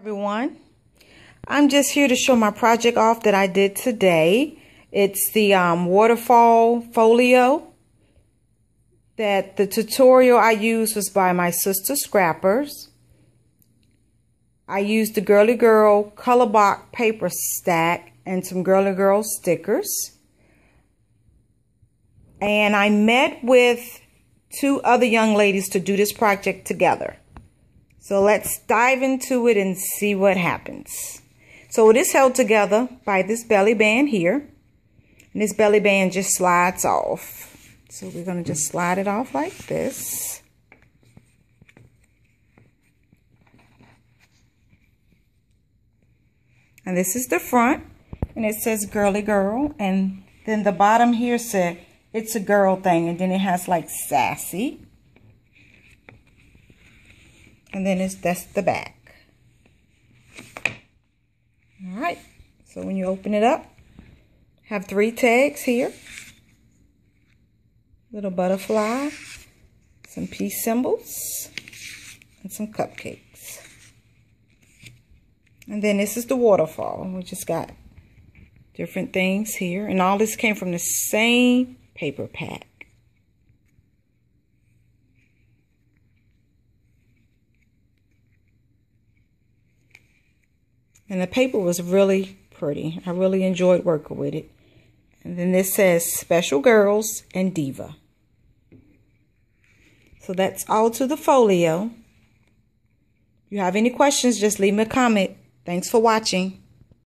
everyone. I'm just here to show my project off that I did today. It's the um, waterfall folio that the tutorial I used was by my sister Scrappers. I used the Girly Girl Colorbok paper stack and some Girly Girl stickers. And I met with two other young ladies to do this project together so let's dive into it and see what happens. So it is held together by this belly band here. And this belly band just slides off. So we're going to just slide it off like this. And this is the front. And it says girly girl. And then the bottom here said it's a girl thing. And then it has like sassy. And then it's that's the back. All right. So when you open it up, have three tags here. Little butterfly, some peace symbols, and some cupcakes. And then this is the waterfall. We just got different things here. And all this came from the same paper pack. And the paper was really pretty. I really enjoyed working with it. And then this says Special Girls and Diva. So that's all to the folio. If you have any questions, just leave me a comment. Thanks for watching.